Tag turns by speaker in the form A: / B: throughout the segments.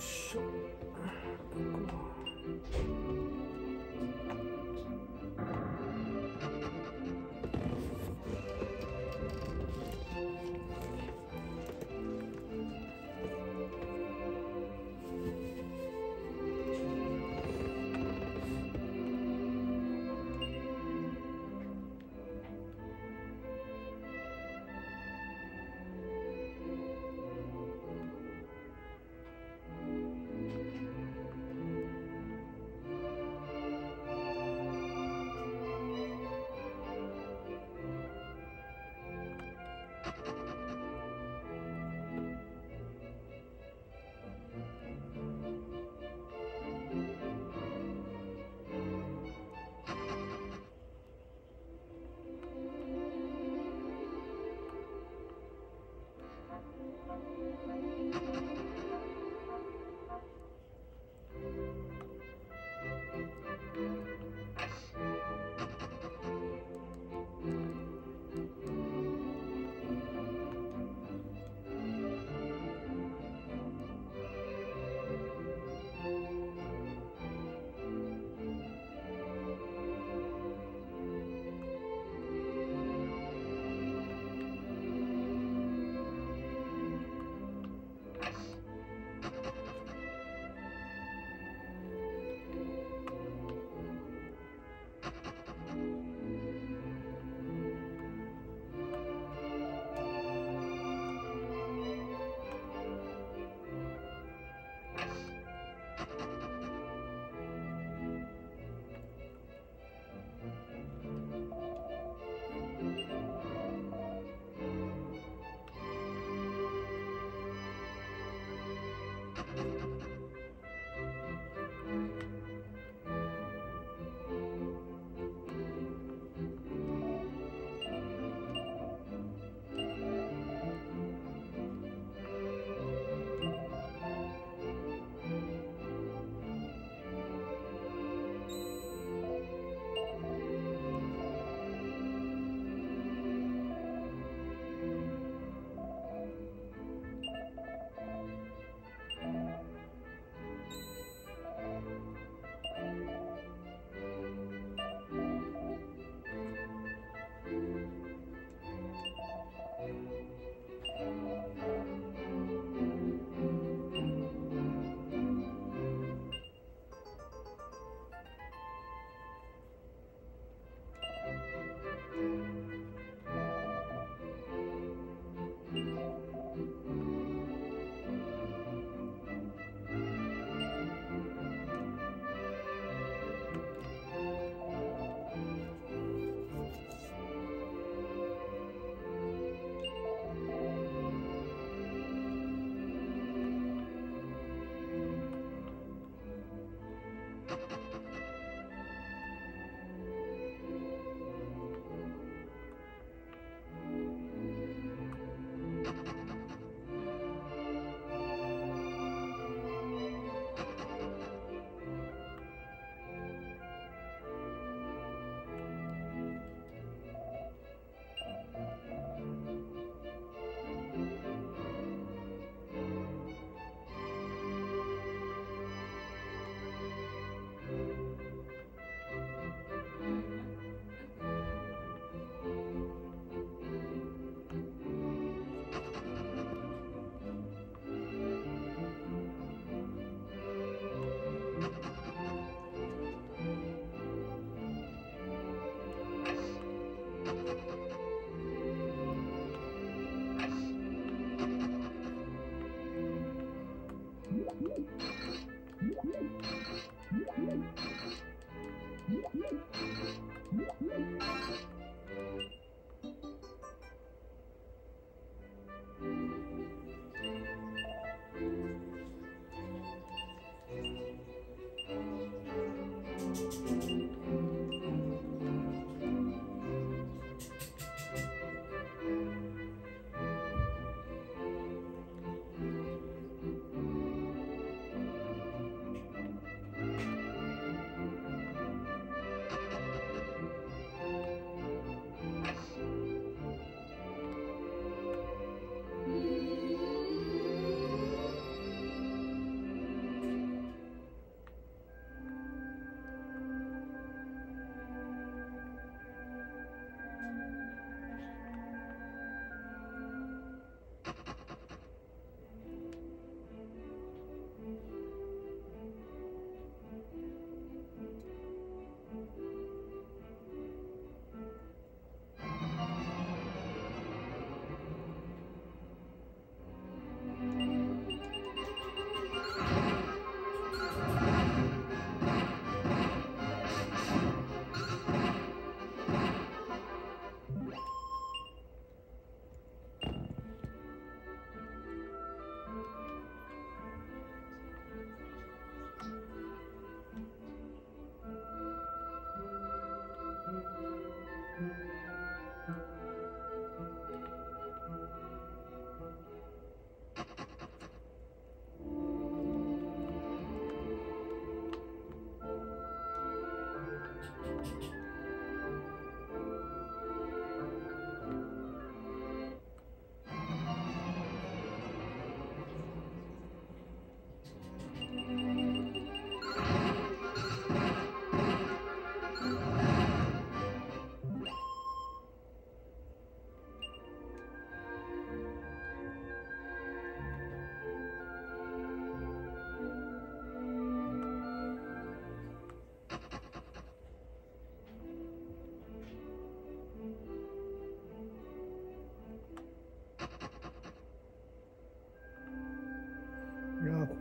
A: 手。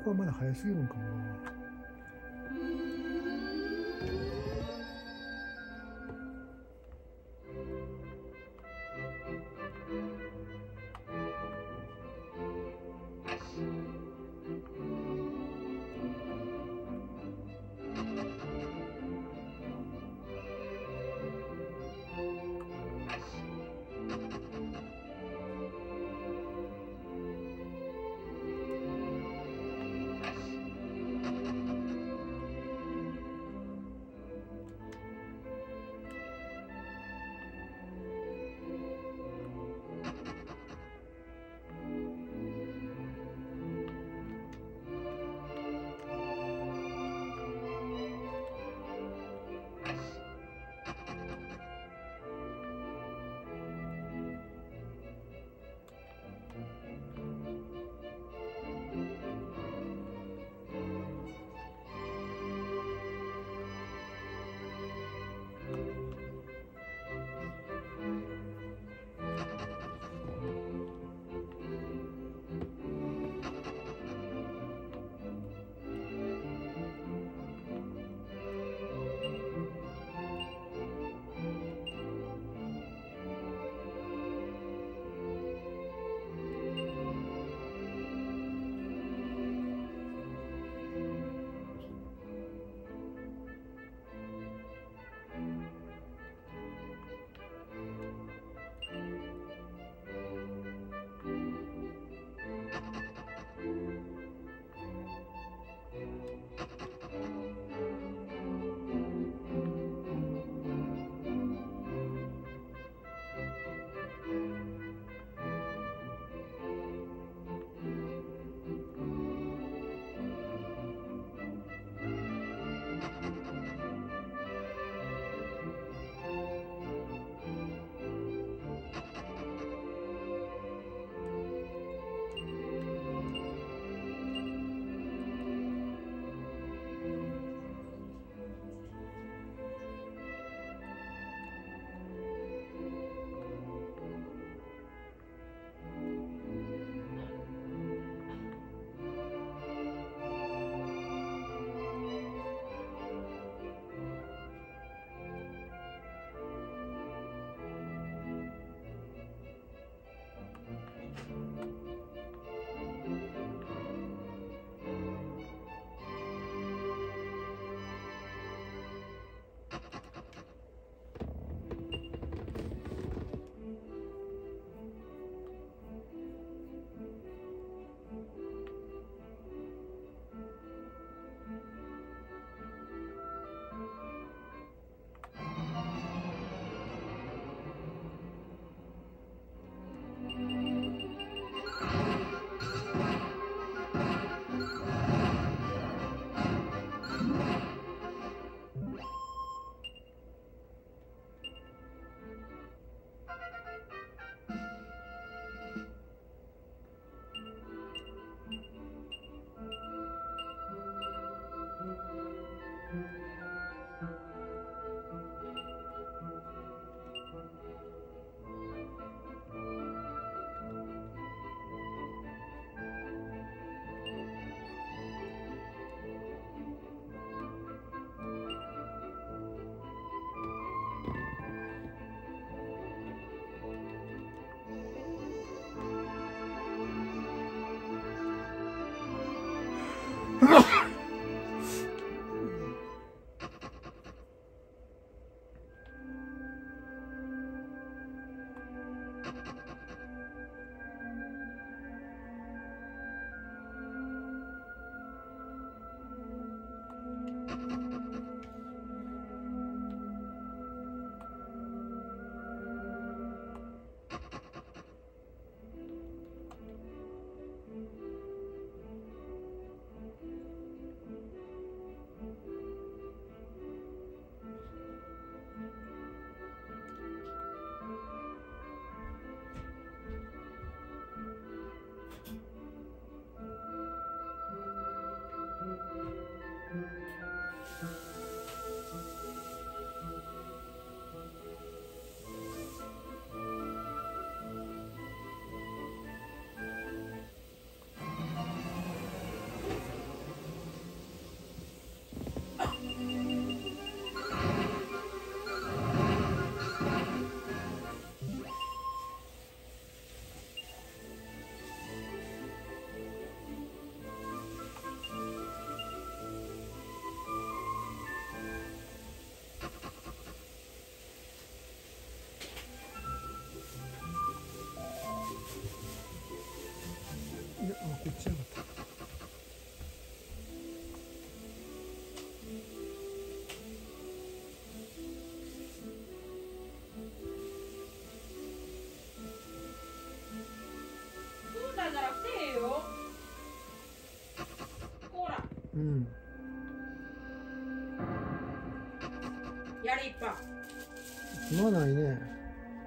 A: はまだ早すぎるんかも。Ha うん。
B: やりっぱ。
A: すまないね。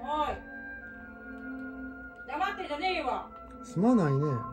B: おい。黙ってんじゃねえわ
A: すまないね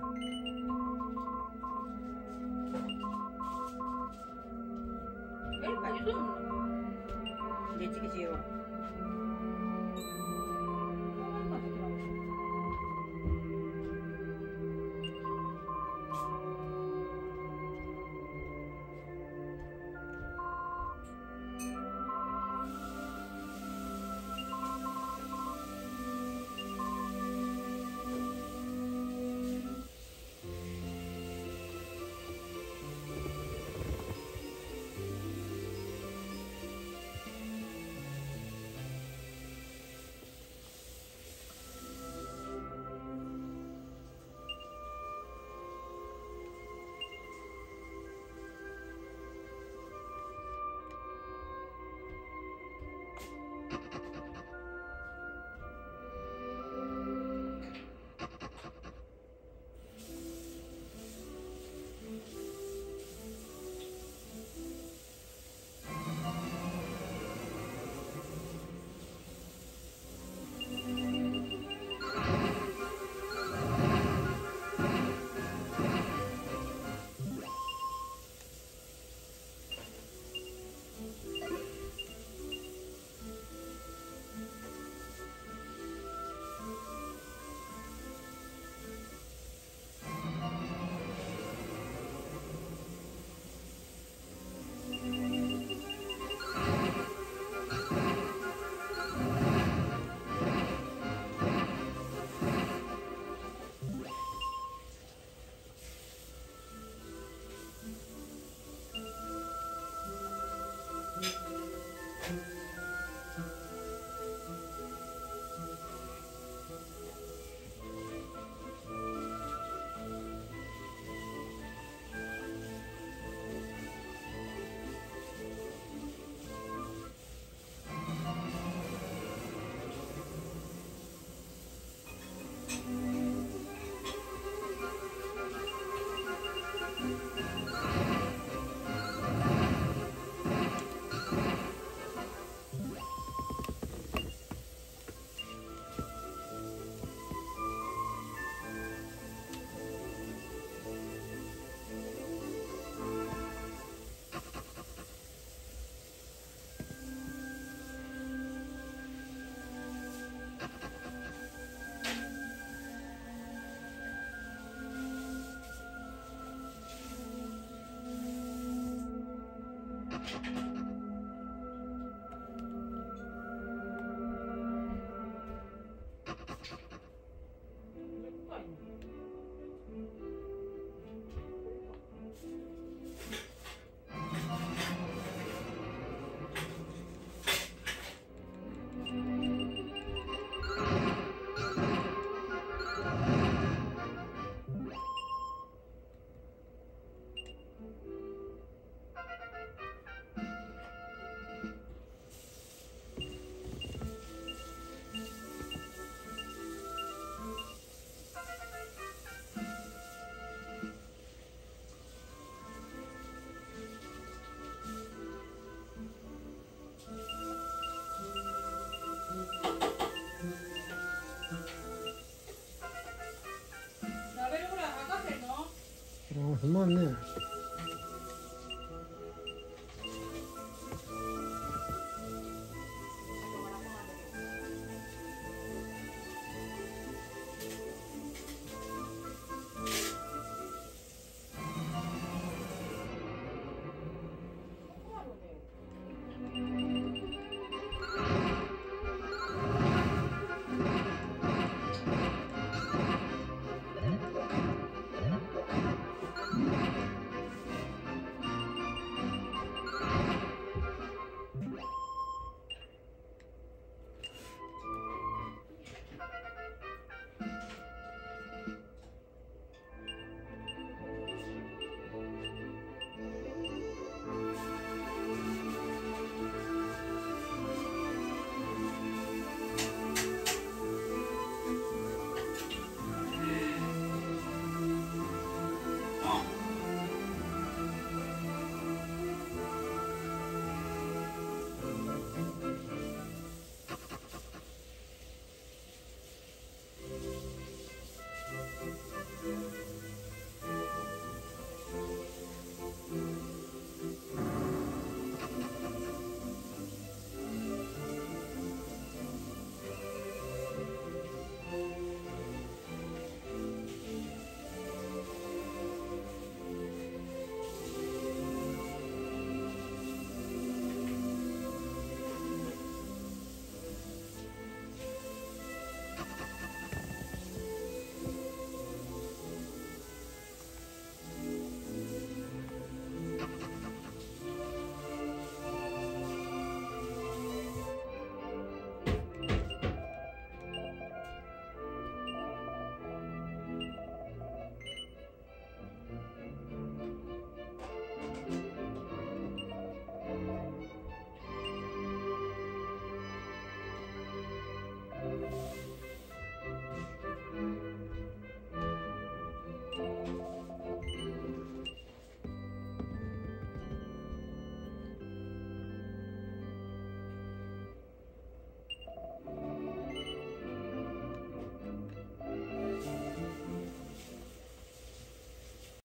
A: あすまんね